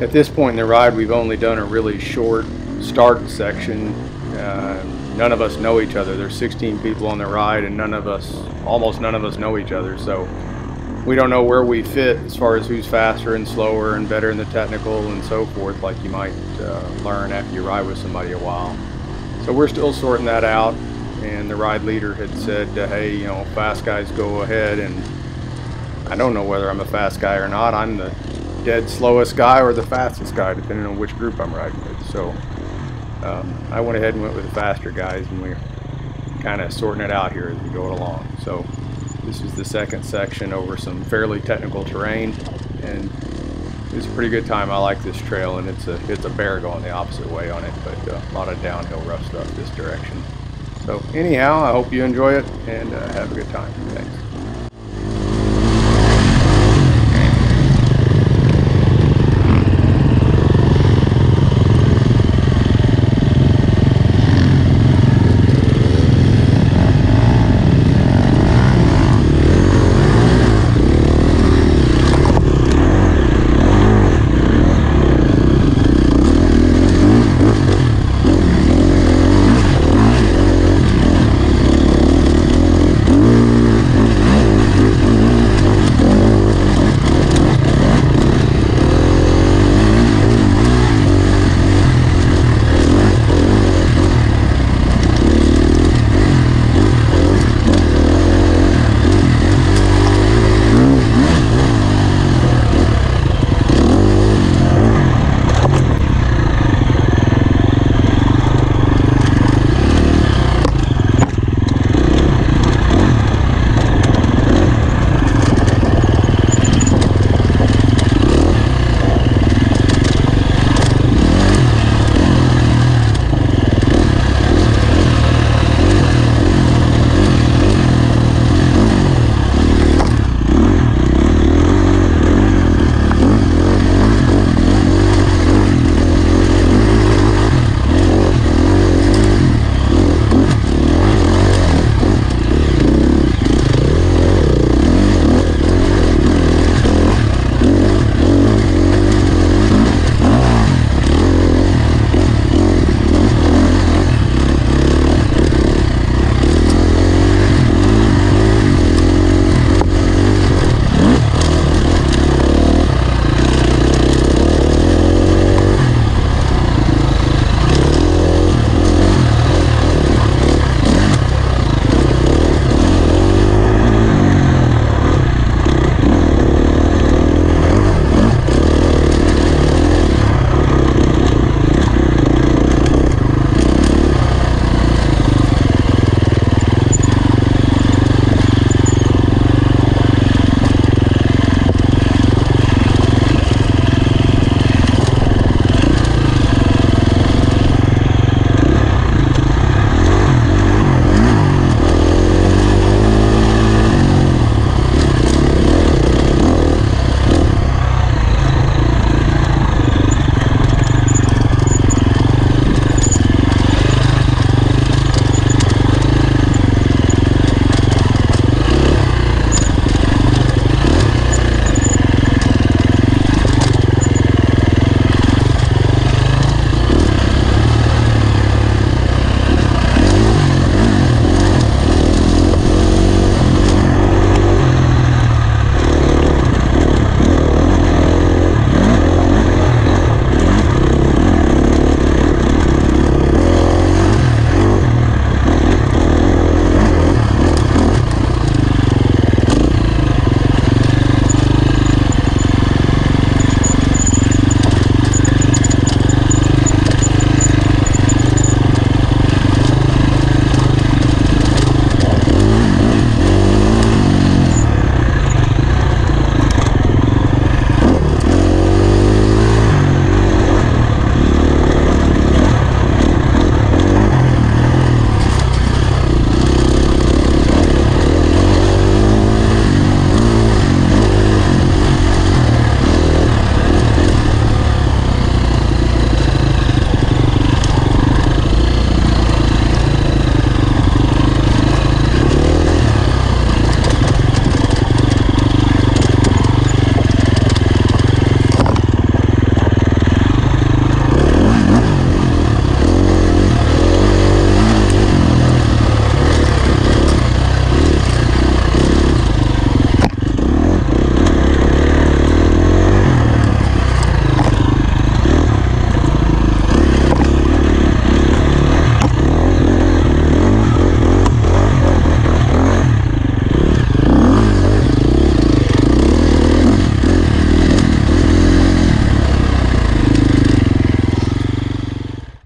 at this point in the ride, we've only done a really short start section. Uh, none of us know each other. There's 16 people on the ride, and none of us, almost none of us, know each other. So we don't know where we fit as far as who's faster and slower and better in the technical and so forth, like you might uh, learn after you ride with somebody a while. So we're still sorting that out. And the ride leader had said, uh, "Hey, you know, fast guys go ahead." And I don't know whether I'm a fast guy or not. I'm the dead slowest guy or the fastest guy, depending on which group I'm riding with. So um, I went ahead and went with the faster guys, and we're kind of sorting it out here as we go along. So this is the second section over some fairly technical terrain, and it's a pretty good time. I like this trail, and it's a it's a bear going the opposite way on it, but uh, a lot of downhill rough stuff this direction. So anyhow, I hope you enjoy it and uh, have a good time. Thanks.